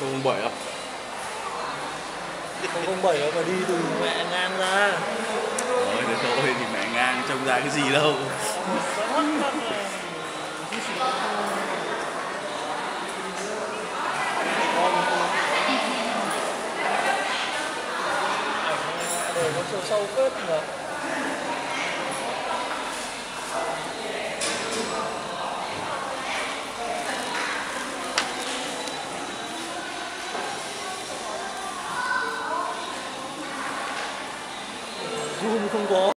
giống 007 không? 007 nó mà đi từ mẹ ngang ra. Rồi, được thôi thì mẹ ngang trông ra cái gì đâu. Để nó sâu sâu phết 祝我们中国？